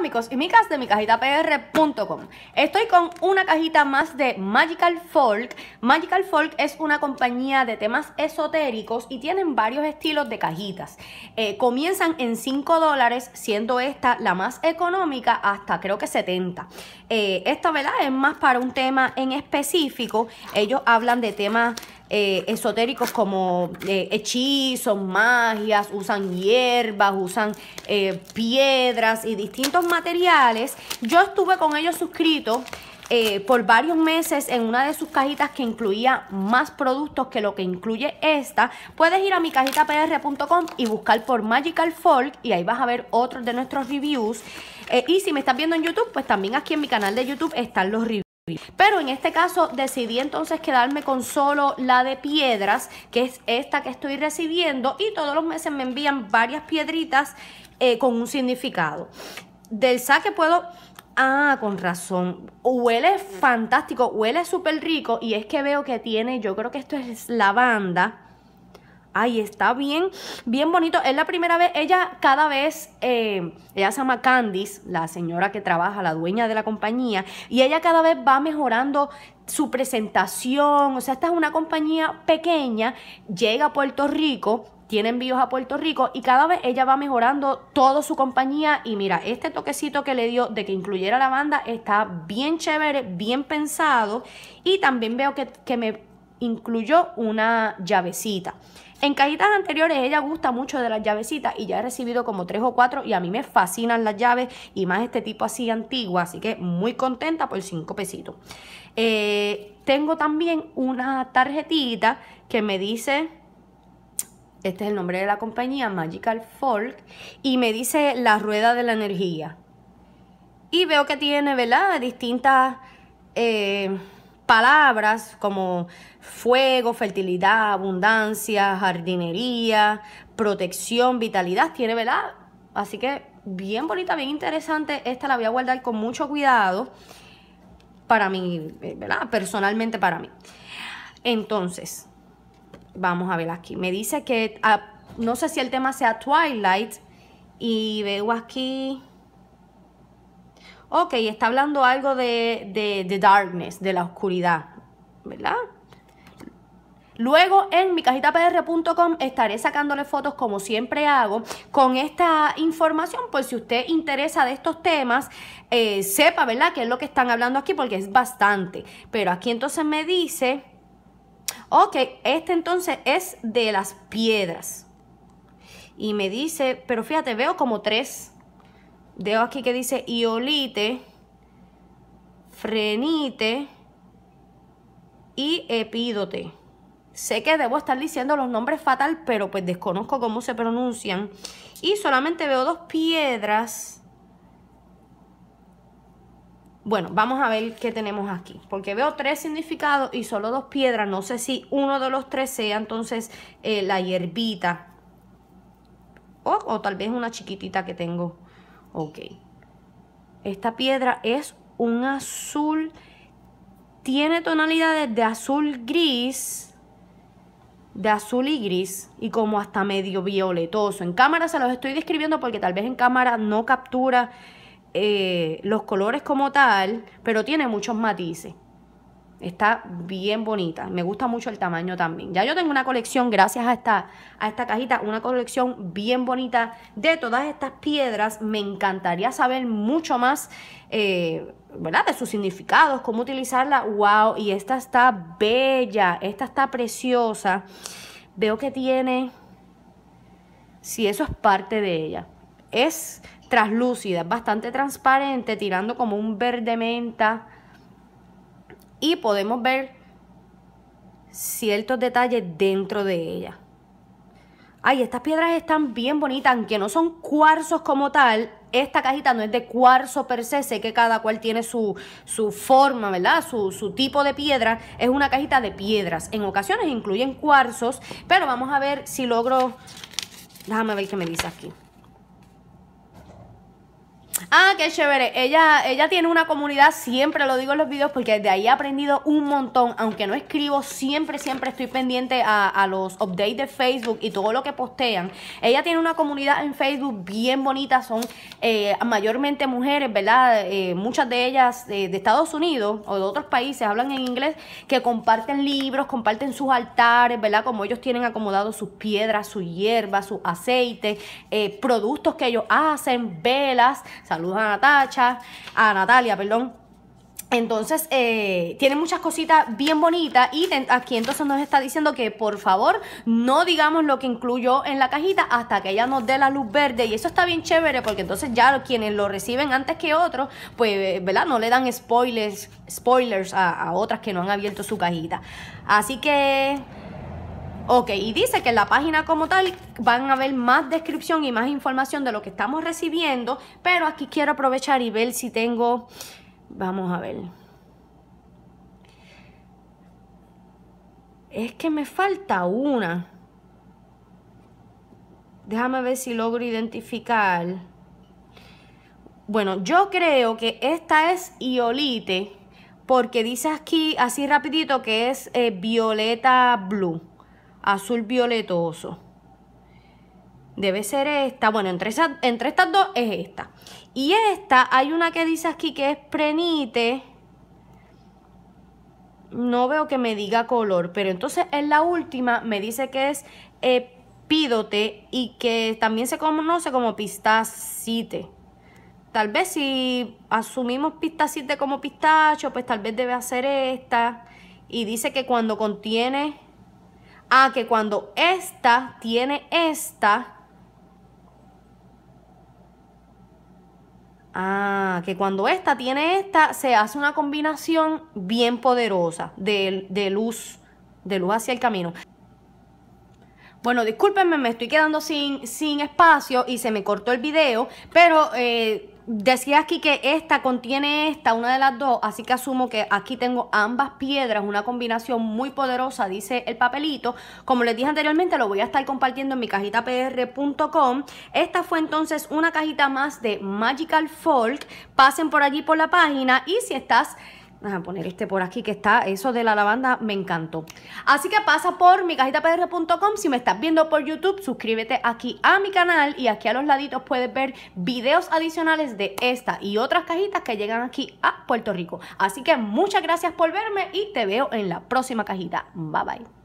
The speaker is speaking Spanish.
amigos y micas de mi cajitapr.com Estoy con una cajita más de Magical Folk. Magical Folk es una compañía de temas esotéricos y tienen varios estilos de cajitas. Eh, Comienzan en 5 dólares siendo esta la más económica hasta creo que 70 eh, Esta verdad es más para un tema en específico. Ellos hablan de temas eh, esotéricos como eh, hechizos, magias, usan hierbas, usan eh, piedras y distintos materiales. Yo estuve con ellos suscritos por varios meses en una de sus cajitas que incluía más productos que lo que incluye esta. Puedes ir a mi cajitapr.com y buscar por Magical Folk y ahí vas a ver otros de nuestros reviews. y si me estás viendo en YouTube, pues también aquí en mi canal de YouTube están los reviews. Pero en este caso decidí entonces quedarme con solo la de piedras, que es esta que estoy recibiendo. Y todos los meses me envían varias piedritas eh, con un significado. Del saque puedo... Ah, con razón. Huele fantástico, huele súper rico. Y es que veo que tiene, yo creo que esto es lavanda Ay, está bien, bien bonito. Es la primera vez, ella cada vez, eh, ella se llama Candice, la señora que trabaja, la dueña de la compañía, y ella cada vez va mejorando su presentación. O sea, esta es una compañía pequeña, llega a Puerto Rico, tiene envíos a Puerto Rico y cada vez ella va mejorando toda su compañía. Y mira, este toquecito que le dio de que incluyera la banda está bien chévere, bien pensado. Y también veo que, que me incluyó una llavecita. En cajitas anteriores ella gusta mucho de las llavecitas y ya he recibido como tres o cuatro y a mí me fascinan las llaves y más este tipo así antigua, así que muy contenta por cinco pesitos. Eh, tengo también una tarjetita que me dice, este es el nombre de la compañía, Magical Folk, y me dice la rueda de la energía. Y veo que tiene, ¿verdad? Distintas... Eh, palabras como fuego, fertilidad, abundancia, jardinería, protección, vitalidad, tiene, ¿verdad? Así que bien bonita, bien interesante. Esta la voy a guardar con mucho cuidado para mí, ¿verdad? Personalmente para mí. Entonces, vamos a ver aquí. Me dice que, ah, no sé si el tema sea Twilight, y veo aquí Ok, está hablando algo de, de, darkness, de la oscuridad, ¿verdad? Luego en mi cajitapr.com estaré sacándole fotos como siempre hago con esta información por si usted interesa de estos temas, eh, sepa, ¿verdad? Qué es lo que están hablando aquí porque es bastante. Pero aquí entonces me dice, ok, este entonces es de las piedras. Y me dice, pero fíjate, veo como tres Veo aquí que dice iolite, frenite y epídote. Sé que debo estar diciendo los nombres fatal, pero pues desconozco cómo se pronuncian. Y solamente veo dos piedras. Bueno, vamos a ver qué tenemos aquí. Porque veo tres significados y solo dos piedras. No sé si uno de los tres sea entonces eh, la hierbita. O, o tal vez una chiquitita que tengo Ok. Esta piedra es un azul, tiene tonalidades de azul gris, de azul y gris, y como hasta medio violetoso. En cámara se los estoy describiendo porque tal vez en cámara no captura eh, los colores como tal, pero tiene muchos matices. Está bien bonita. Me gusta mucho el tamaño también. Ya yo tengo una colección, gracias a esta, a esta cajita, una colección bien bonita de todas estas piedras. Me encantaría saber mucho más, eh, ¿verdad? De sus significados, cómo utilizarla. ¡Wow! Y esta está bella, esta está preciosa. Veo que tiene... Si eso es parte de ella. Es translúcida, es bastante transparente, tirando como un verde menta y podemos ver ciertos detalles dentro de ella. Ay, estas piedras están bien bonitas, aunque no son cuarzos como tal. Esta cajita no es de cuarzo per se, sé que cada cual tiene su, su forma, ¿verdad? Su, su tipo de piedra. Es una cajita de piedras. En ocasiones incluyen cuarzos, pero vamos a ver si logro... Déjame ver qué me dice aquí. Ah, qué chévere. Ella, ella tiene una comunidad, siempre lo digo en los videos, porque de ahí he aprendido un montón. Aunque no escribo, siempre, siempre estoy pendiente a, los updates de Facebook y todo lo que postean. Ella tiene una comunidad en Facebook bien bonita, son eh, mayormente mujeres, ¿verdad? Eh, muchas de ellas de Estados Unidos o de otros países hablan en inglés, que comparten libros, comparten sus altares, ¿verdad? Como ellos tienen acomodados sus piedras, su hierba, su aceite, eh, productos que ellos hacen, velas. Saludos a Natacha, a Natalia, perdón. Entonces, eh, tiene muchas cositas bien bonitas y aquí entonces nos está diciendo que por favor no digamos lo que incluyó en la cajita hasta que ella nos dé la luz verde y eso está bien chévere porque entonces ya quienes lo reciben antes que otros, pues, ¿verdad? No le dan spoilers, spoilers a otras que no han abierto su cajita. Así que... Ok, y dice que en la página como tal van a ver más descripción y más información de lo que estamos recibiendo, pero aquí quiero aprovechar y ver si tengo, vamos a ver. Es que me falta una. Déjame ver si logro identificar. Bueno, yo creo que esta es iolite porque dice aquí así rapidito que es eh, violeta blue azul violetoso. Debe ser esta. Bueno, entre, entre estas dos es esta. Y esta, hay una que dice aquí que es prenite. No veo que me diga color, pero entonces en la última me dice que es epídote y que también se conoce como pistacite. Tal vez si asumimos pistacite como pistacho, pues tal vez debe hacer esta. Y dice que cuando contiene Ah, que cuando esta tiene esta. Ah, que cuando esta tiene esta, se hace una combinación bien poderosa de, de luz, de luz hacia el camino. Bueno, discúlpenme, me estoy quedando sin, sin espacio y se me cortó el video, pero eh, decía aquí que esta contiene esta, una de las dos, así que asumo que aquí tengo ambas piedras, una combinación muy poderosa, dice el papelito. Como les dije anteriormente, lo voy a estar compartiendo en mi cajita pr.com. Esta fue entonces una cajita más de Magical Folk. Pasen por allí por la página y si estás a poner este por aquí que está, eso de la lavanda me encantó. Así que pasa por mi cajitapr.com. Si me estás viendo por YouTube, suscríbete aquí a mi canal y aquí a los laditos puedes ver videos adicionales de esta y otras cajitas que llegan aquí a Puerto Rico. Así que muchas gracias por verme y te veo en la próxima cajita. Bye bye.